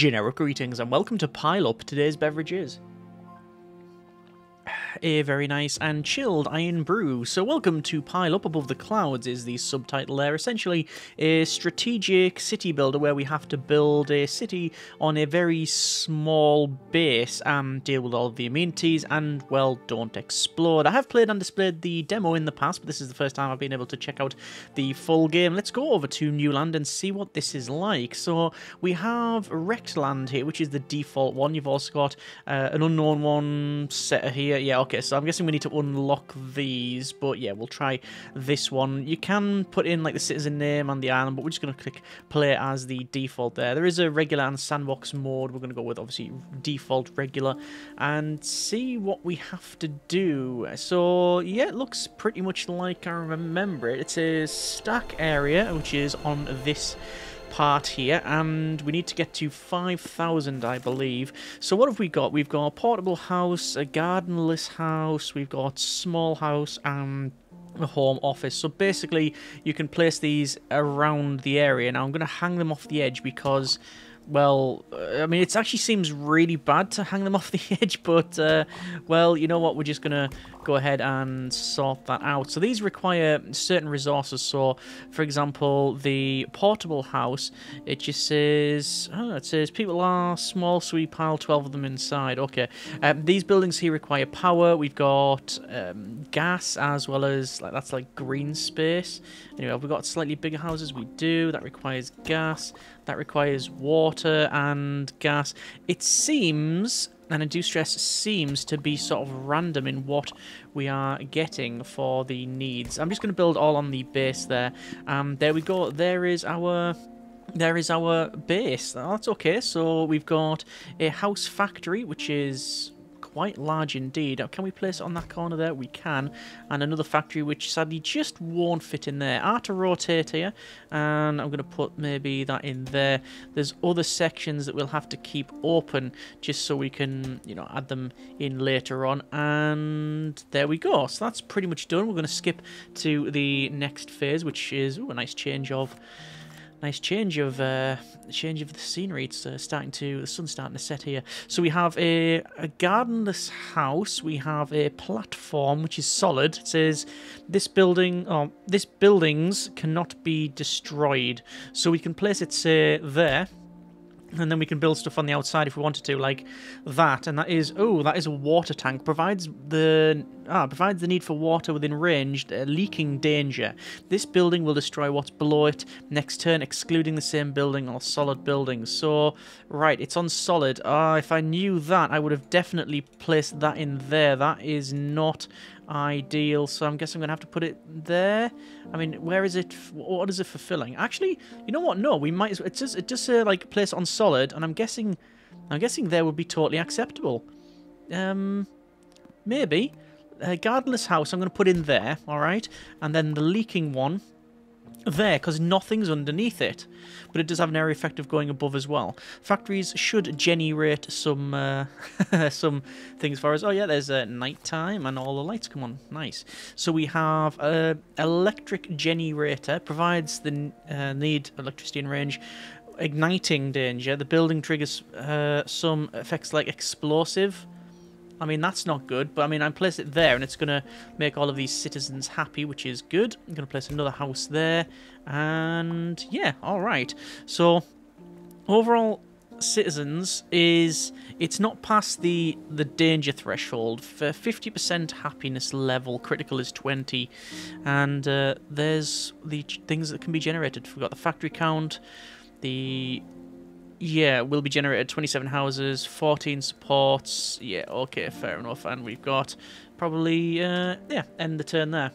Generic greetings and welcome to Pile Up. Today's beverage is a very nice and chilled Irn-Bru. So, welcome to Pile Up Above the Clouds, is the subtitle there. Essentially, a strategic city builder where we have to build a city on a very small base and deal with all of the amenities and, well, don't explode. I have played and displayed the demo in the past, but this is the first time I've been able to check out the full game. Let's go over to Newland and see what this is like. So, we have Wrecked Land here, which is the default one. You've also got uh, an unknown one set here. Yeah, okay, so I'm guessing we need to unlock these, but yeah, we'll try this one. You can put in like the citizen name and the island, but we're just going to click play as the default there. There is a regular and sandbox mode. We're going to go with obviously default regular and see what we have to do. So yeah, it looks pretty much like I remember it. It's a stack area, which is on this part here, and we need to get to 5,000, I believe. So what have we got? We've got a portable house, a gardenless house, we've got small house, and a home office. So basically, you can place these around the area. Now, I'm going to hang them off the edge because well, I mean, it actually seems really bad to hang them off the edge, but, uh, well, you know what, we're just going to go ahead and sort that out. So these require certain resources. So, for example, the portable house, it just says, oh, it says people are small, so we pile 12 of them inside. Okay. Um, these buildings here require power. We've got um, gas as well as, like, that's like green space. Anyway, have we got slightly bigger houses? We do. That requires gas. That requires water and gas. It seems and I do stress seems to be sort of random in what we are getting for the needs. I'm just going to build all on the base there. Um, there we go. There is our there is our base. That's okay. So we've got a house factory, which is quite large indeed. Can we place it on that corner there? We can. And another factory which sadly just won't fit in there. I have to rotate here and I'm going to put maybe that in there. There's other sections that we'll have to keep open just so we can, you know, add them in later on. And there we go. So that's pretty much done. We're going to skip to the next phase, which is ooh, a nice change of nice change of uh, change of the scenery. It's uh, starting to the sun's starting to set here. So we have a, a gardenless house. We have a platform which is solid. It says this building, oh, this buildings cannot be destroyed. So we can place it say there and then we can build stuff on the outside if we wanted to, like that. And that is, oh, that is a water tank. Provides the ah provides the need for water within range, uh, leaking danger. This building will destroy what's below it next turn, excluding the same building or solid buildings. So, right, it's on solid. Ah, if I knew that, I would have definitely placed that in there. That is not ideal. So I'm guessing I'm going to have to put it there. I mean, where is it? What is it fulfilling? Actually, you know what? No, we might. It just it just uh, like place on solid, and I'm guessing, I'm guessing there would be totally acceptable. Um, maybe. Uh, house, I'm going to put in there, all right, and then the leaking one there because nothing's underneath it. But it does have an area effect of going above as well. Factories should generate some uh, some things for us. Oh yeah there's a uh, nighttime and all the lights come on. Nice. So we have a electric generator provides the uh, need electricity in range igniting danger. The building triggers uh, some effects like explosive I mean, that's not good, but I mean, I place it there, and it's going to make all of these citizens happy, which is good. I'm going to place another house there, and yeah, all right. So, overall, citizens is it's not past the the danger threshold for 50% happiness level critical is 20 and uh, there's the things that can be generated we've got the factory count the yeah, will be generated 27 houses, 14 supports. Yeah, okay, fair enough. And we've got probably, uh, yeah, end the turn there.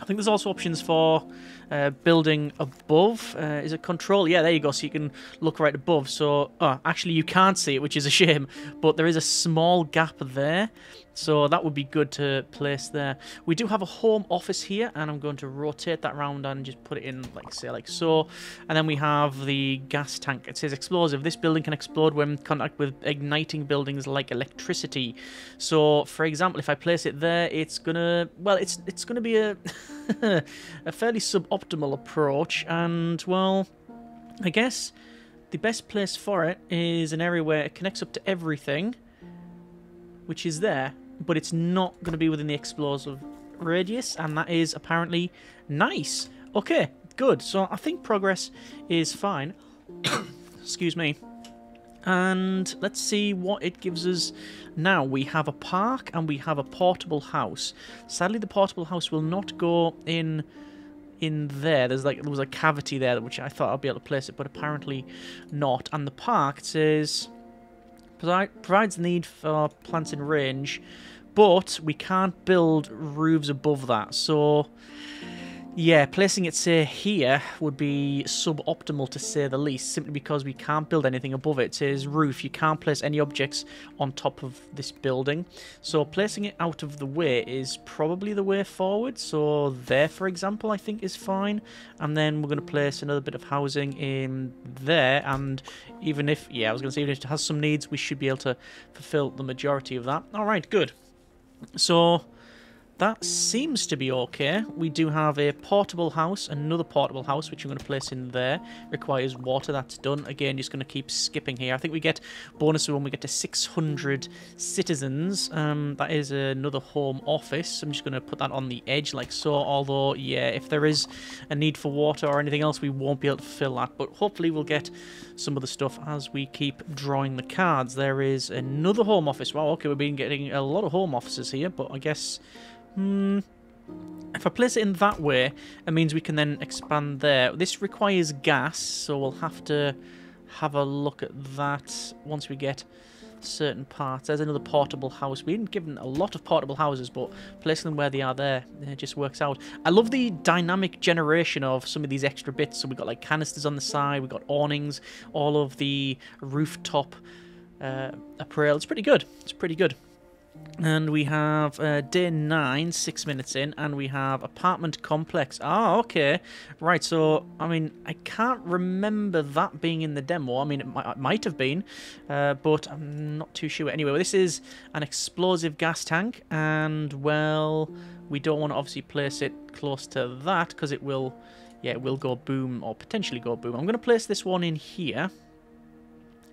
I think there's also options for uh, building above. Uh, is it control? Yeah, there you go. So you can look right above. So, oh, actually, you can't see it, which is a shame. But there is a small gap there. So that would be good to place there. We do have a home office here, and I'm going to rotate that round and just put it in, like, say, like so. And then we have the gas tank. It says explosive. This building can explode when contact with igniting buildings like electricity. So, for example, if I place it there, it's gonna, well, it's it's gonna be a a fairly suboptimal approach, and well, I guess the best place for it is an area where it connects up to everything, which is there, but it's not going to be within the explosive radius, and that is apparently nice. Okay, good. So I think progress is fine. Excuse me. And let's see what it gives us now. We have a park and we have a portable house. Sadly, the portable house will not go in in there. There's like there was a cavity there which I thought I'd be able to place it, but apparently not. And the park says provides need for plants in range, but we can't build roofs above that. So yeah, placing it, say, here would be suboptimal to say the least, simply because we can't build anything above it. It says roof, you can't place any objects on top of this building. So placing it out of the way is probably the way forward. So there, for example, I think is fine. And then we're going to place another bit of housing in there. And even if, yeah, I was going to say, even if it has some needs, we should be able to fulfill the majority of that. All right, good. So that seems to be okay. We do have a portable house, another portable house, which I'm going to place in there. Requires water, that's done. Again, just going to keep skipping here. I think we get bonus when we get to 600 citizens. Um, that is another home office. I'm just going to put that on the edge like so. Although, yeah, if there is a need for water or anything else, we won't be able to fill that. But hopefully we'll get some of the stuff as we keep drawing the cards. There is another home office. Wow, okay, we've been getting a lot of home offices here, but I guess... Hmm. If I place it in that way, it means we can then expand there. This requires gas, so we'll have to have a look at that once we get certain parts. There's another portable house. We didn't given a lot of portable houses, but placing them where they are there, it just works out. I love the dynamic generation of some of these extra bits. So we've got like canisters on the side, we've got awnings, all of the rooftop uh, apparel. It's pretty good. It's pretty good. And we have uh, day nine, six minutes in, and we have apartment complex. Ah, okay. Right, so, I mean, I can't remember that being in the demo. I mean, it might, it might have been, uh, but I'm not too sure. Anyway, well, this is an explosive gas tank, and, well, we don't want to obviously place it close to that, because it will, yeah, it will go boom, or potentially go boom. I'm going to place this one in here.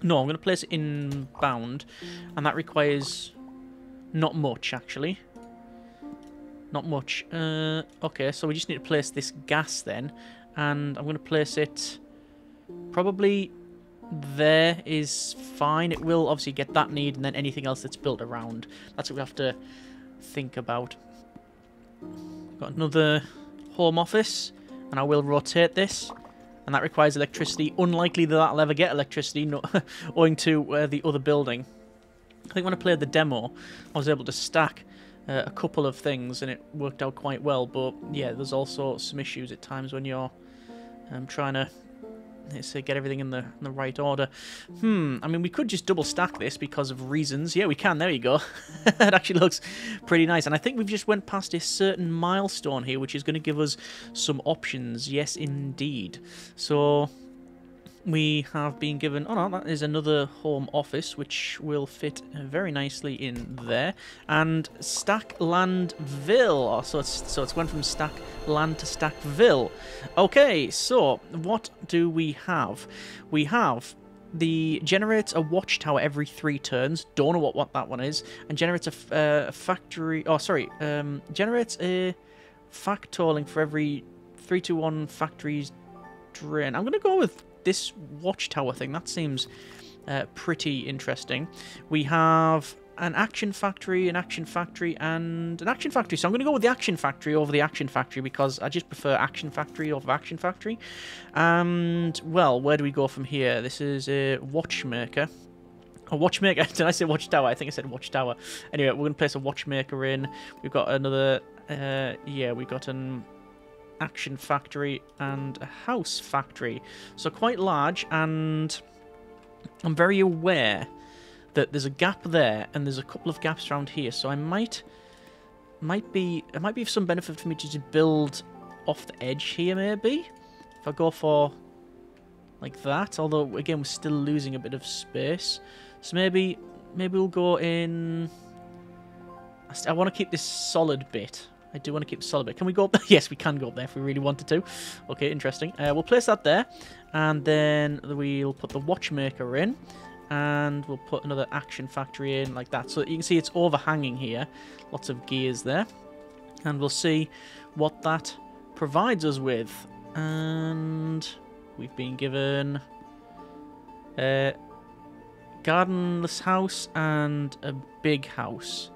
No, I'm going to place it in bound, and that requires not much, actually. Not much. Uh, okay, so we just need to place this gas then. And I'm going to place it probably there is fine. It will obviously get that need and then anything else that's built around. That's what we have to think about. Got another home office. And I will rotate this. And that requires electricity. Unlikely that I'll ever get electricity no, owing to uh, the other building. I think when I played the demo, I was able to stack uh, a couple of things and it worked out quite well. But yeah, there's also some issues at times when you're um, trying to say get everything in the in the right order. Hmm. I mean, we could just double stack this because of reasons. Yeah, we can. There you go. it actually looks pretty nice. And I think we've just went past a certain milestone here, which is going to give us some options. Yes, indeed. So we have been given... Oh no, that is another home office, which will fit very nicely in there. And Stack Landville. Oh, so it's, so it's went from Stack Land to Stackville. Okay, so what do we have? We have the generates a watchtower every three turns. Don't know what, what that one is. And generates a, uh, a factory... Oh, sorry. Um, generates a factoring for every 3 to 1 factories drain. I'm going to go with this watchtower thing, that seems uh, pretty interesting. We have an action factory, an action factory, and an action factory. So I'm going to go with the action factory over the action factory because I just prefer action factory over action factory. And, well, where do we go from here? This is a watchmaker. A watchmaker. Did I say watchtower? I think I said watchtower. Anyway, we're going to place a watchmaker in. We've got another... Uh, yeah, we've got an Action Factory and a House Factory. So quite large, and I'm very aware that there's a gap there, and there's a couple of gaps around here, so I might might be it might be of some benefit for me to just build off the edge here, maybe? If I go for like that, although, again, we're still losing a bit of space. So maybe, maybe we'll go in... I want to keep this solid bit. I do want to keep the solid bit. Can we go up there? yes, we can go up there if we really wanted to. Okay, interesting. Uh, we'll place that there. And then we'll put the watchmaker in. And we'll put another action factory in like that. So you can see it's overhanging here. Lots of gears there. And we'll see what that provides us with. And we've been given a gardenless house and a big house.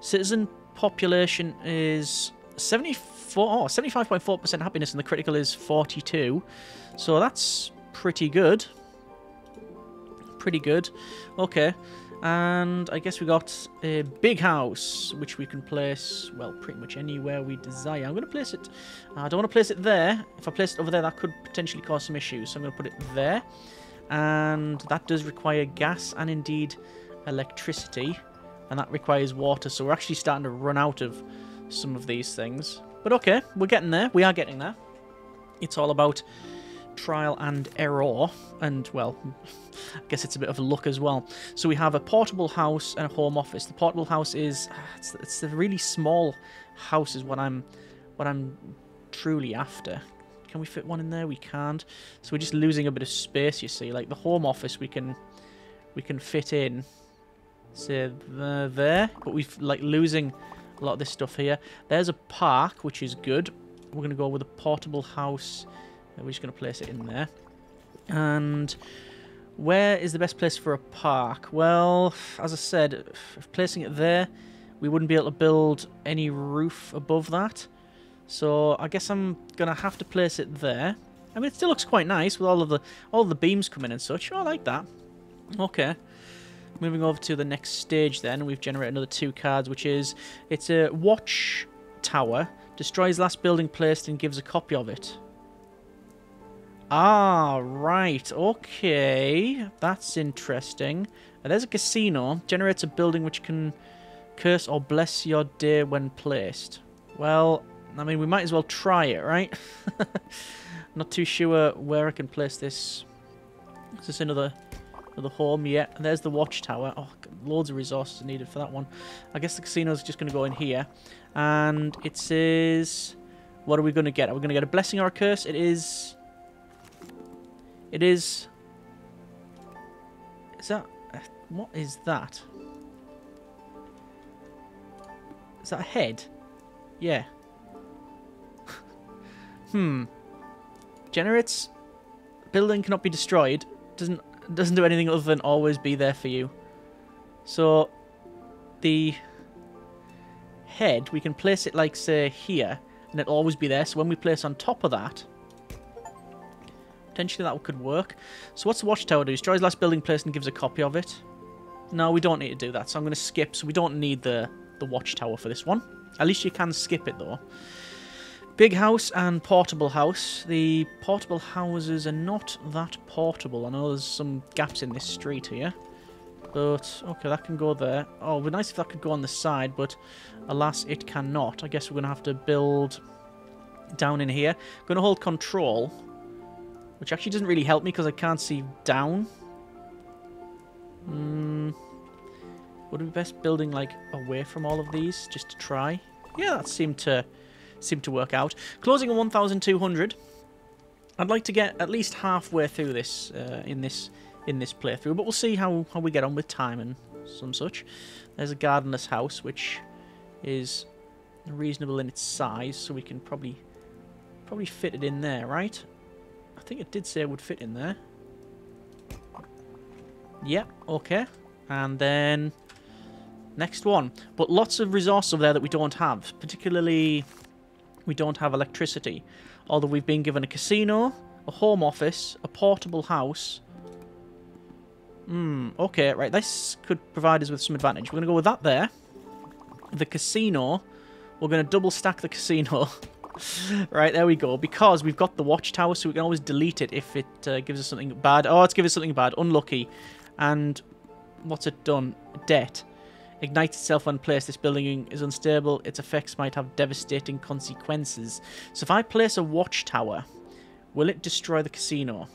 Citizen population is 74, oh, 75.4% happiness and the critical is 42. So that's pretty good. Pretty good. Okay. And I guess we got a big house, which we can place, well, pretty much anywhere we desire. I'm going to place it, I don't want to place it there. If I place it over there, that could potentially cause some issues. So I'm going to put it there. And that does require gas and indeed electricity. And that requires water. So we're actually starting to run out of some of these things. But okay, we're getting there. We are getting there. It's all about trial and error. And, well, I guess it's a bit of luck as well. So we have a portable house and a home office. The portable house is... It's, it's a really small house is what I'm, what I'm truly after. Can we fit one in there? We can't. So we're just losing a bit of space, you see. Like the home office we can we can fit in. Say uh, there. But we've like losing a lot of this stuff here. There's a park, which is good. We're going to go with a portable house. We're just going to place it in there. And where is the best place for a park? Well, as I said, placing it there, we wouldn't be able to build any roof above that. So I guess I'm going to have to place it there. I mean, it still looks quite nice with all of the all the beams coming and such. Oh, I like that. Okay. Moving over to the next stage then, we've generated another two cards, which is, it's a watch tower, destroys last building placed and gives a copy of it. Ah, right, okay, that's interesting. And there's a casino, generates a building which can curse or bless your day when placed. Well, I mean, we might as well try it, right? Not too sure where I can place this. Is this another the home yet. And there's the watchtower. Oh, loads of resources needed for that one. I guess the casino's just going to go in here. And it says... What are we going to get? Are we going to get a blessing or a curse? It is... It is... Is that... What is that? Is that a head? Yeah. hmm. Generates... Building cannot be destroyed. Doesn't doesn't do anything other than always be there for you. So the head, we can place it like, say, here, and it'll always be there. So when we place on top of that, potentially that could work. So what's the watchtower do? Destroys last building placed and gives a copy of it. No, we don't need to do that, so I'm going to skip. So we don't need the, the watchtower for this one. At least you can skip it, though. Big house and portable house. The portable houses are not that portable. I know there's some gaps in this street here. But, okay, that can go there. Oh, it would be nice if that could go on the side, but alas, it cannot. I guess we're going to have to build down in here. I'm going to hold control, which actually doesn't really help me because I can't see down. Hmm. Would it be best building, like, away from all of these, just to try? Yeah, that seemed to seemed to work out. Closing on 1,200. I'd like to get at least halfway through this uh, in this in this playthrough, but we'll see how, how we get on with time and some such. There's a gardener's house, which is reasonable in its size, so we can probably probably fit it in there, right? I think it did say it would fit in there. Yep, yeah, okay. And then next one. But lots of resources over there that we don't have, particularly we don't have electricity. Although we've been given a casino, a home office, a portable house. Hmm, okay, right, this could provide us with some advantage. We're going to go with that there. The casino, we're going to double stack the casino. right, there we go. Because we've got the watchtower, so we can always delete it if it uh, gives us something bad. Oh, it's giving us something bad. Unlucky. And what's it done? Debt ignites itself when placed. This building is unstable. Its effects might have devastating consequences. So if I place a watchtower, will it destroy the casino?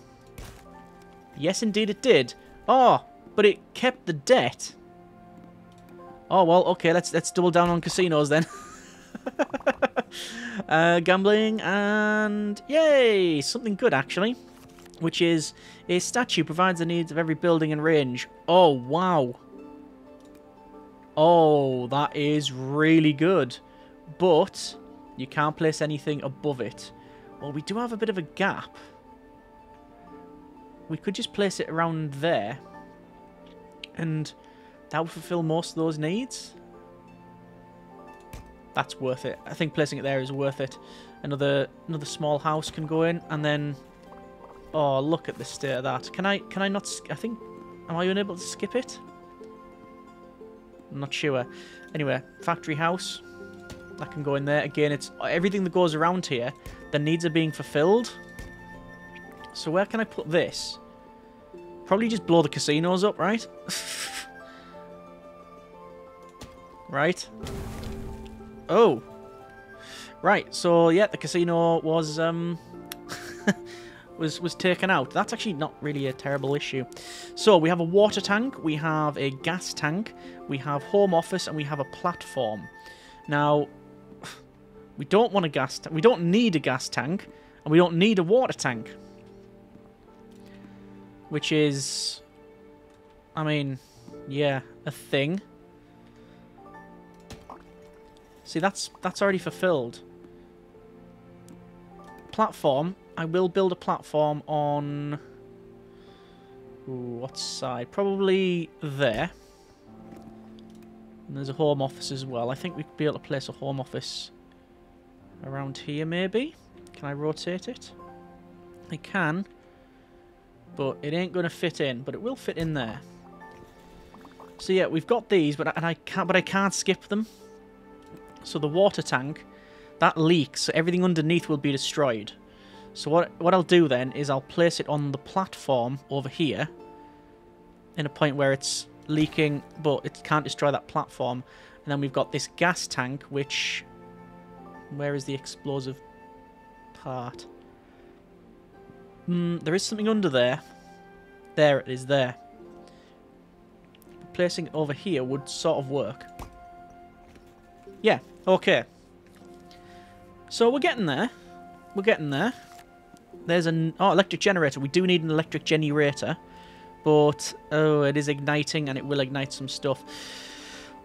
Yes, indeed it did. Oh, but it kept the debt. Oh, well, okay, let's let's double down on casinos then. uh, gambling and... Yay! Something good, actually. which is a statue provides the needs of every building and range. Oh, wow. Oh, that is really good. But you can't place anything above it. Well, we do have a bit of a gap. We could just place it around there. And that would fulfill most of those needs. That's worth it. I think placing it there is worth it. Another another small house can go in, and then... Oh, look at the state of that. Can I, can I not... I think... Am I unable to skip it? I'm not sure. Anyway, factory house. That can go in there. Again, it's everything that goes around here. The needs are being fulfilled. So where can I put this? Probably just blow the casinos up, right? right. Oh. Right, so yeah, the casino was um was was taken out. That's actually not really a terrible issue. So we have a water tank, we have a gas tank, we have home office, and we have a platform. Now, we don't want a gas tank. We don't need a gas tank, and we don't need a water tank. Which is, I mean, yeah, a thing. See, that's that's already fulfilled. Platform. I will build a platform on... What side? Probably there. And there's a home office as well. I think we could be able to place a home office around here, maybe. Can I rotate it? I can. But it ain't going to fit in. But it will fit in there. So yeah, we've got these, but and I can't, but I can't skip them. So the water tank, that leaks, so everything underneath will be destroyed. So what what I'll do then is I'll place it on the platform over here, in a point where it's leaking, but it can't destroy that platform. And then we've got this gas tank, which... Where is the explosive part? Hmm, there is something under there. There it is, there. Placing it over here would sort of work. Yeah, okay. So we're getting there. We're getting there. There's an... Oh, electric generator. We do need an electric generator. But, oh, it is igniting and it will ignite some stuff.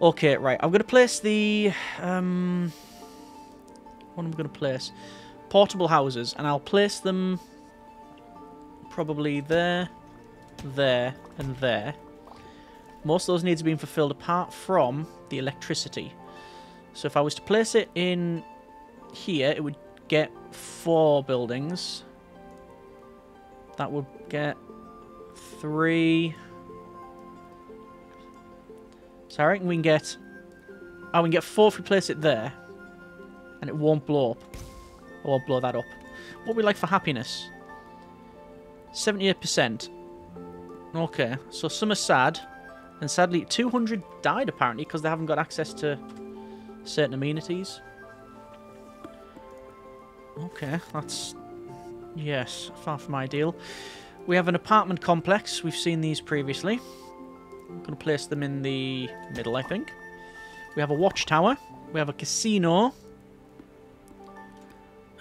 Okay, right. I'm going to place the... Um, what am I going to place? Portable houses. And I'll place them probably there, there, and there. Most of those needs have been fulfilled apart from the electricity. So if I was to place it in here, it would get four buildings. That would get three. So I reckon we can get... Oh, we can get four if we place it there. And it won't blow up. I won't blow that up. What we like for happiness? 78%. Okay, so some are sad. And sadly, 200 died apparently because they haven't got access to certain amenities. Okay, that's... Yes, far from ideal. We have an apartment complex. We've seen these previously. I'm going to place them in the middle, I think. We have a watchtower. We have a casino.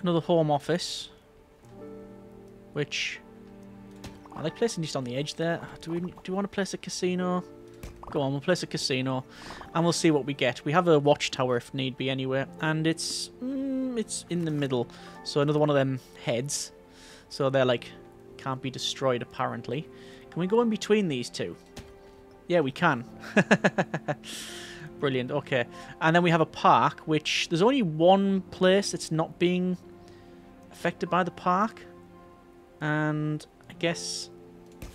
Another home office. Which... I like placing just on the edge there. Do we, do we want to place a casino? Go on, we'll place a casino. And we'll see what we get. We have a watchtower if need be anyway. And it's... Mm, it's in the middle. So another one of them heads. So they're like can't be destroyed, apparently. Can we go in between these two? Yeah, we can. Brilliant, okay. And then we have a park, which there's only one place that's not being affected by the park. And I guess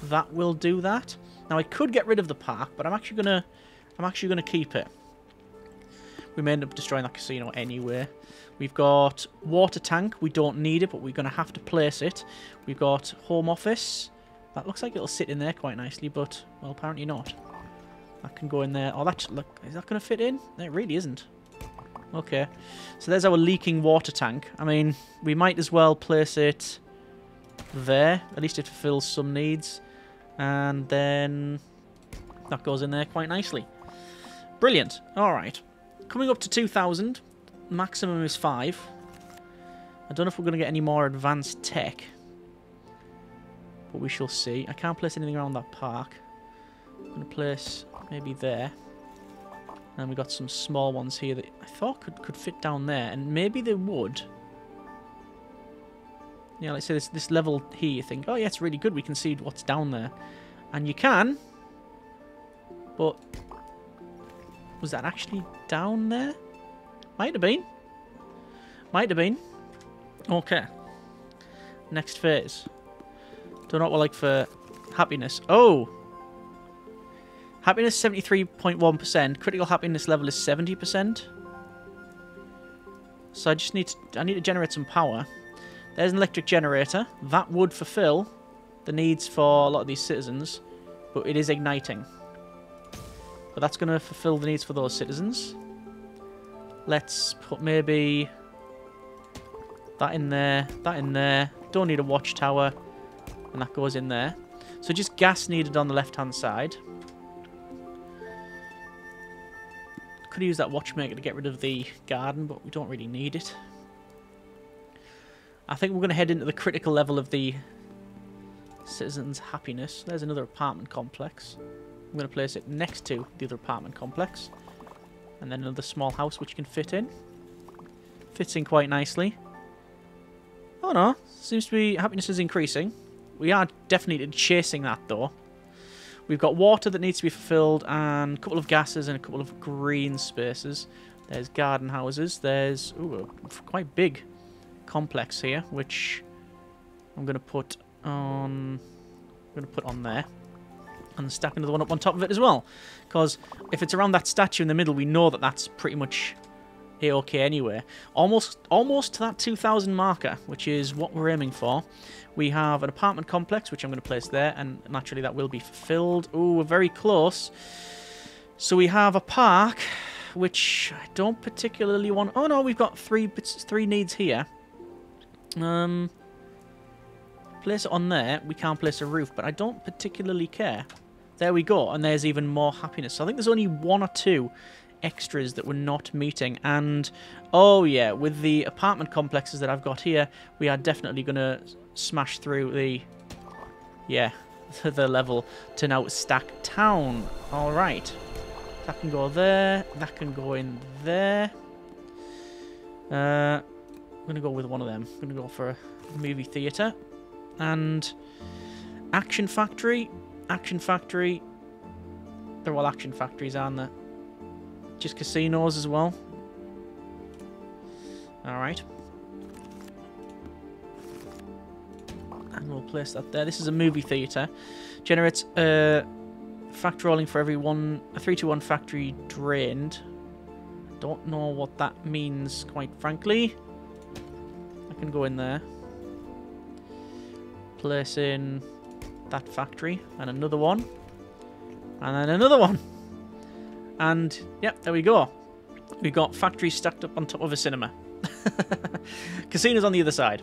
that will do that. Now I could get rid of the park, but I'm actually gonna I'm actually gonna keep it. We may end up destroying that casino anyway. We've got water tank. We don't need it, but we're going to have to place it. We've got home office. That looks like it'll sit in there quite nicely, but, well, apparently not. That can go in there. Oh, that look, is that going to fit in? It really isn't. Okay. So there's our leaking water tank. I mean, we might as well place it there. At least it fulfills some needs. And then that goes in there quite nicely. Brilliant. All right. Coming up to 2,000 maximum is 5. I don't know if we're going to get any more advanced tech. but we shall see. I can't place anything around that park. I'm going to place maybe there. And we got some small ones here that I thought could, could fit down there, and maybe they would. Yeah, let's say this, this level here, you think, oh yeah, it's really good, we can see what's down there. And you can, but was that actually down there? Might have been. Might have been. Okay. Next phase. Don't know what we're like for happiness. Oh! Happiness 73.1%. Critical happiness level is 70%. So I just need to, I need to generate some power. There's an electric generator. That would fulfill the needs for a lot of these citizens. But it is igniting. But that's going to fulfill the needs for those citizens. Let's put maybe that in there, that in there. Don't need a watchtower. And that goes in there. So just gas needed on the left-hand side. Could use that watchmaker to get rid of the garden, but we don't really need it. I think we're going to head into the critical level of the citizens' happiness. There's another apartment complex. I'm going to place it next to the other apartment complex. And then another small house which can fit in. Fits in quite nicely. Oh no, seems to be happiness is increasing. We are definitely chasing that though. We've got water that needs to be fulfilled and a couple of gases and a couple of green spaces. There's garden houses. There's ooh, a quite big complex here, which I'm going to put on. I'm going to put on there and stack another one up on top of it as well. Because if it's around that statue in the middle, we know that that's pretty much a-okay anyway. Almost, almost to that 2,000 marker, which is what we're aiming for. We have an apartment complex, which I'm going to place there, and naturally that will be fulfilled. Oh, we're very close. So we have a park, which I don't particularly want... Oh no, we've got three three needs here. Um, place it on there. We can't place a roof, but I don't particularly care. There we go, and there's even more happiness. So I think there's only one or two extras that we're not meeting. And, oh yeah, with the apartment complexes that I've got here, we are definitely going to smash through the, yeah, the level to now stack town. All right. That can go there. That can go in there. Uh, I'm going to go with one of them. I'm going to go for a movie theatre. And Action Factory Action Factory. They're all action factories, aren't they? Just casinos as well. Alright. And we'll place that there. This is a movie theatre. Generates a uh, factory rolling for every one, a 3 to 1 factory drained. Don't know what that means, quite frankly. I can go in there. Place in that factory and another one and then another one. And yep there we go. We got factories stacked up on top of a cinema. Casinos on the other side.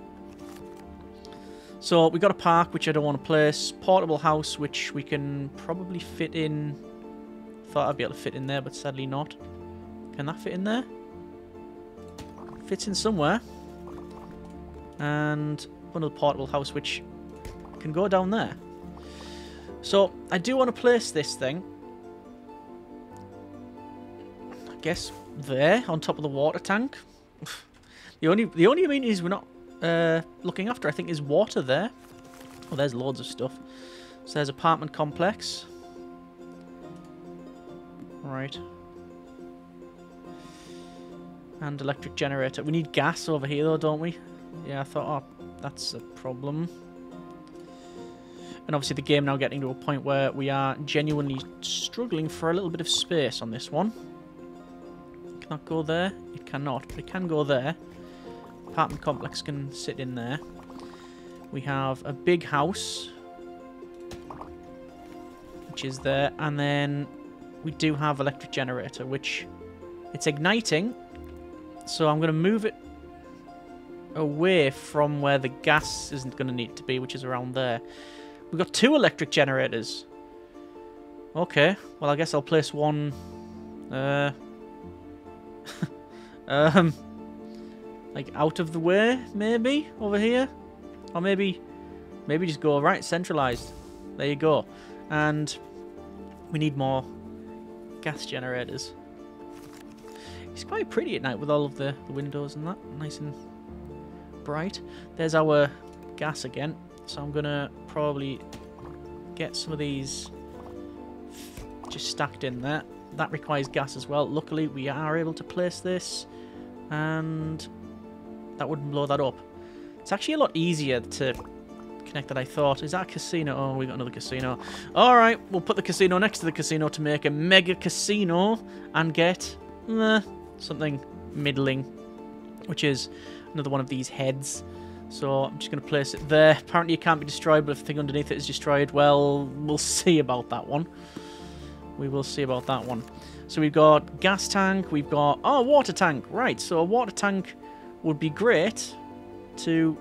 So we got a park which I don't want to place portable house which we can probably fit in. Thought I'd be able to fit in there but sadly not. Can that fit in there? Fits in somewhere. And of portable house which can go down there so, I do want to place this thing. I guess there, on top of the water tank. the only the only amenities we're not uh, looking after, I think, is water there. Oh, there's loads of stuff. So there's apartment complex. Right. And electric generator. We need gas over here, though, don't we? Yeah, I thought, oh, that's a problem. And obviously the game now getting to a point where we are genuinely struggling for a little bit of space on this one. Can go there? It cannot, but it can go there. Apartment complex can sit in there. We have a big house, which is there, and then we do have electric generator, which it's igniting, so I'm going to move it away from where the gas isn't going to need to be, which is around there. We've got two electric generators. Okay, well I guess I'll place one... Uh... um... Like out of the way, maybe? Over here? Or maybe... Maybe just go, right, centralized. There you go. And we need more gas generators. It's quite pretty at night with all of the, the windows and that. Nice and bright. There's our gas again. So I'm going to probably get some of these just stacked in there. That requires gas as well. Luckily, we are able to place this. And that wouldn't blow that up. It's actually a lot easier to connect than I thought. Is that a casino? Oh, we got another casino. All right, we'll put the casino next to the casino to make a mega casino and get eh, something middling, which is another one of these heads. So I'm just going to place it there. Apparently it can't be destroyed, but if the thing underneath it is destroyed, well, we'll see about that one. We will see about that one. So we've got gas tank, we've got... Oh, water tank. Right, so a water tank would be great to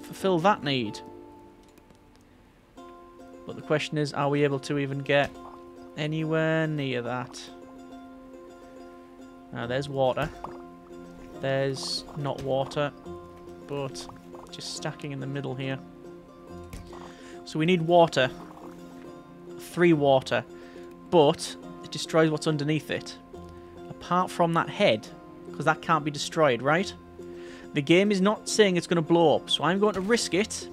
fulfill that need. But the question is, are we able to even get anywhere near that? Now, there's water. There's not water, but just stacking in the middle here. So we need water. Three water. But it destroys what's underneath it. Apart from that head, because that can't be destroyed, right? The game is not saying it's going to blow up, so I'm going to risk it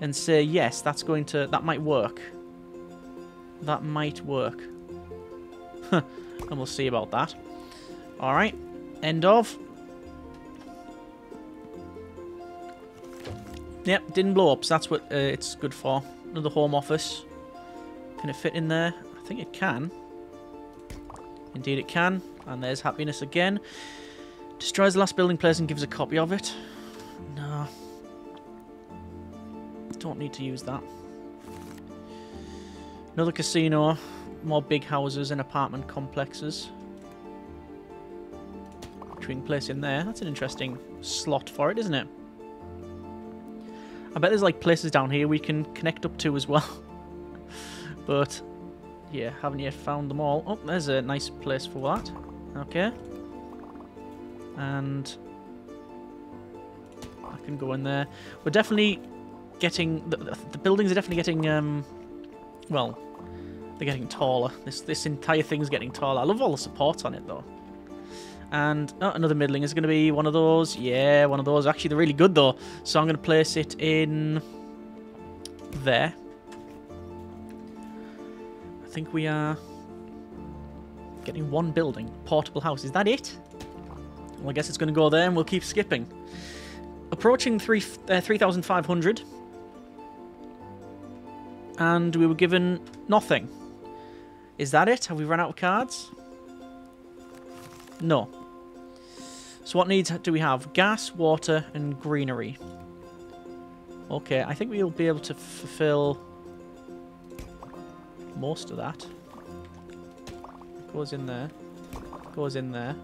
and say, yes, that's going to, that might work. That might work. and we'll see about that. Alright, end of. Yep, didn't blow up, so that's what uh, it's good for. Another home office. Can it fit in there? I think it can. Indeed it can. And there's happiness again. Destroys the last building place and gives a copy of it. No. Don't need to use that. Another casino. More big houses and apartment complexes. Which we can place in there. That's an interesting slot for it, isn't it? I bet there's like places down here we can connect up to as well. but yeah, haven't yet found them all. Oh, there's a nice place for that. Okay. And I can go in there. We're definitely getting the, the buildings are definitely getting um well, they're getting taller. This this entire thing's getting taller. I love all the support on it though. And oh, another middling is going to be one of those. Yeah, one of those. Actually, they're really good, though. So I'm going to place it in there. I think we are getting one building. Portable house. Is that it? Well, I guess it's going to go there and we'll keep skipping. Approaching 3, uh, 3,500. And we were given nothing. Is that it? Have we run out of cards? No. So what needs do we have? Gas, water, and greenery. Okay, I think we'll be able to fulfill most of that. Goes in there. Goes in there.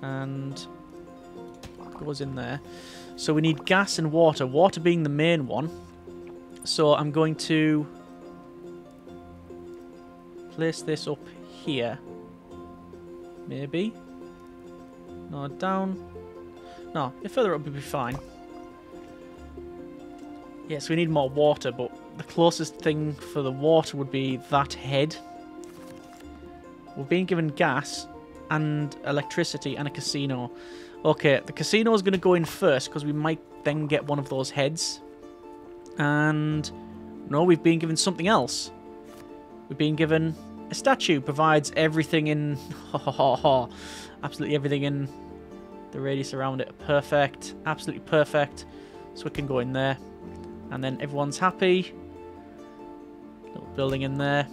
And goes in there. So we need gas and water. Water being the main one. So I'm going to place this up here. Maybe. No, down. No, if further up would be fine. Yes, we need more water, but the closest thing for the water would be that head. We're being given gas and electricity and a casino. Okay, the casino is going to go in first because we might then get one of those heads. And no, we've been given something else. We've been given a statue. Provides everything in... Absolutely everything in the radius around it. Perfect. Absolutely perfect. So we can go in there. And then everyone's happy. Little building in there.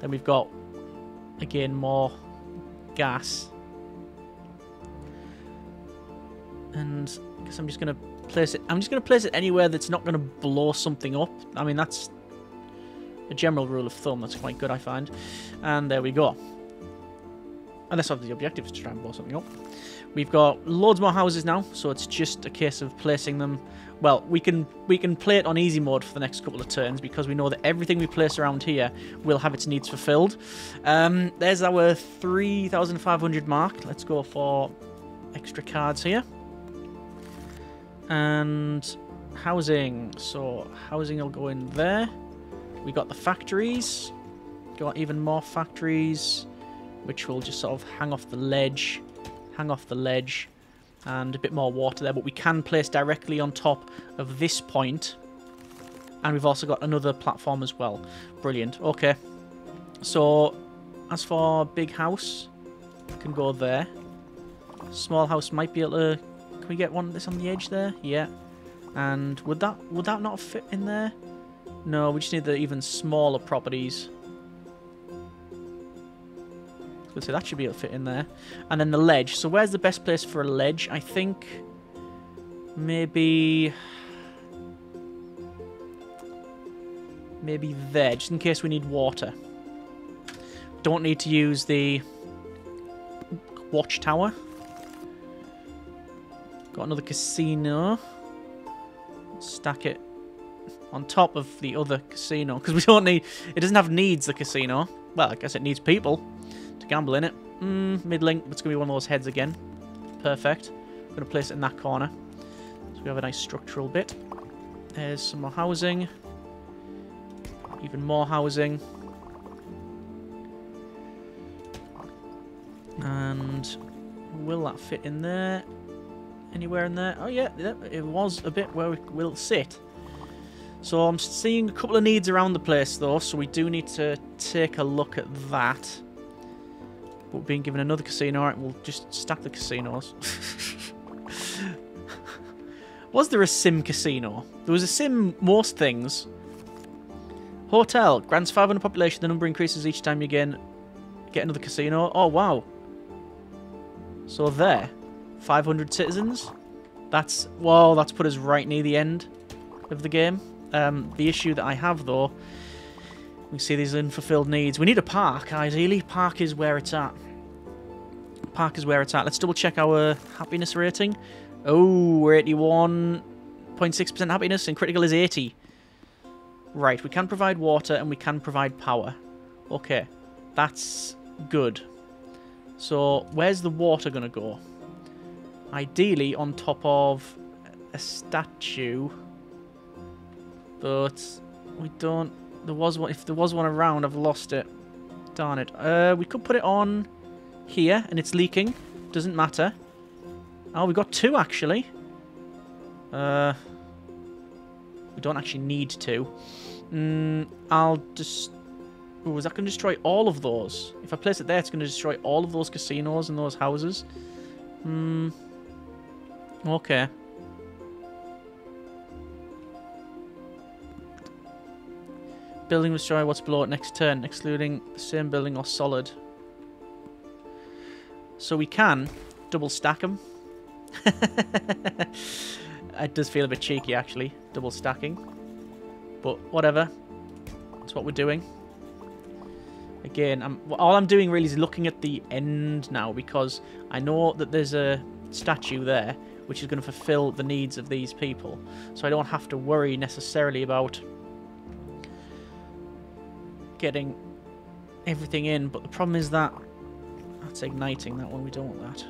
Then we've got, again, more gas. And I guess I'm just going to place it... I'm just going to place it anywhere that's not going to blow something up. I mean, that's a general rule of thumb. That's quite good, I find. And there we go. Unless obviously the objective is to try and blow something up. We've got loads more houses now, so it's just a case of placing them. Well, we can we can play it on easy mode for the next couple of turns because we know that everything we place around here will have its needs fulfilled. Um, there's our 3,500 mark. Let's go for extra cards here. And housing. So housing will go in there. We got the factories. Got even more factories, which will just sort of hang off the ledge. Hang off the ledge. And a bit more water there, but we can place directly on top of this point. And we've also got another platform as well. Brilliant. Okay. So, as for big house, can go there. Small house might be able to... Can we get one that's on the edge there? Yeah. And would that would that not fit in there? No, we just need the even smaller properties. Say that should be able to fit in there. And then the ledge. So where's the best place for a ledge? I think maybe maybe there, just in case we need water. Don't need to use the watchtower. Got another casino. Stack it on top of the other casino because we don't need. It doesn't have needs the casino. Well, I guess it needs people to gamble in it. Mm, mid-link. It's gonna be one of those heads again. Perfect. I'm gonna place it in that corner. So we have a nice structural bit. There's some more housing. Even more housing. And will that fit in there? Anywhere in there? Oh yeah, it was a bit where we will sit. So I'm seeing a couple of needs around the place though, so we do need to take a look at that. But being given another casino, alright, we'll just stack the casinos. was there a sim casino? There was a sim most things. Hotel. Grants 500 population. The number increases each time you gain, get another casino. Oh, wow. So there. 500 citizens. That's, whoa, that's put us right near the end of the game. Um, the issue that I have, though, we see these unfulfilled needs. We need a park, ideally. Park is where it's at. Park is where it's at. Let's double check our happiness rating. Oh, we're 81.6% happiness and critical is 80. Right, we can provide water and we can provide power. Okay, that's good. So, where's the water going to go? Ideally on top of a statue. But we don't... There was one... If there was one around, I've lost it. Darn it. Uh, we could put it on here, and it's leaking. Doesn't matter. Oh, we got two, actually. Uh, we don't actually need to. Mm, I'll just... Oh, is that going to destroy all of those? If I place it there, it's going to destroy all of those casinos and those houses. Hmm... Okay. Building destroy what's below it next turn, excluding the same building or solid. So we can double stack them. it does feel a bit cheeky, actually, double stacking. But whatever. That's what we're doing. Again, I'm, all I'm doing really is looking at the end now because I know that there's a statue there which is going to fulfill the needs of these people. So I don't have to worry necessarily about getting everything in. But the problem is that that's igniting that one. We don't want that.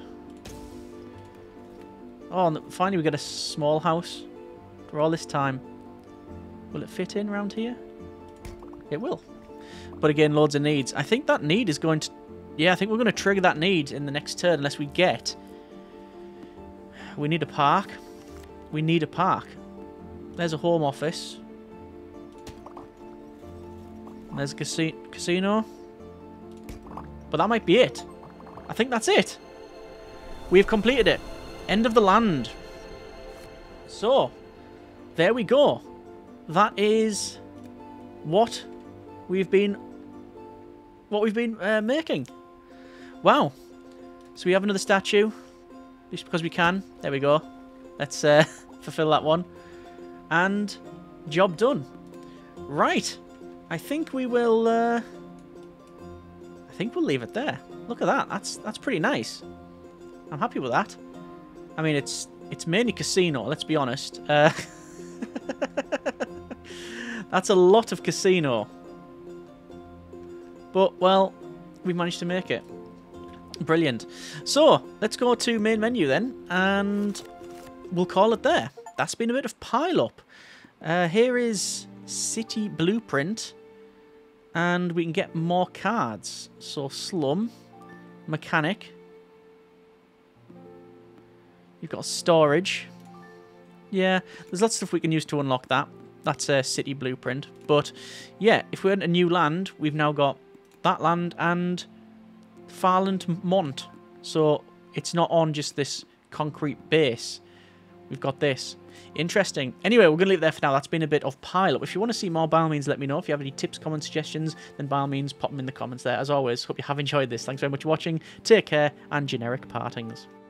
Oh, and finally we get a small house for all this time. Will it fit in around here? It will. But again, loads of needs. I think that need is going to... Yeah, I think we're going to trigger that need in the next turn unless we get we need a park. We need a park. There's a home office. There's a casi casino. But that might be it. I think that's it. We've completed it. End of the land. So, there we go. That is what we've been what we've been uh, making. Wow. So we have another statue just because we can. There we go. Let's uh, fulfill that one. And job done. Right. I think we will... Uh, I think we'll leave it there. Look at that. That's that's pretty nice. I'm happy with that. I mean, it's it's mainly casino, let's be honest. Uh, that's a lot of casino. But, well, we managed to make it. Brilliant. So, let's go to main menu then, and we'll call it there. That's been a bit of pile up. Uh, here is city blueprint, and we can get more cards. So slum, mechanic. You've got storage. Yeah, there's lots of stuff we can use to unlock that. That's a city blueprint. But yeah, if we're in a new land, we've now got that land and Farland Mont. So it's not on just this concrete base. We've got this. Interesting. Anyway, we're going to leave it there for now. That's been a bit of pile-up. If you want to see more, by all means, let me know. If you have any tips, comments, suggestions, then by all means, pop them in the comments there. As always, hope you have enjoyed this. Thanks very much for watching. Take care, and generic partings.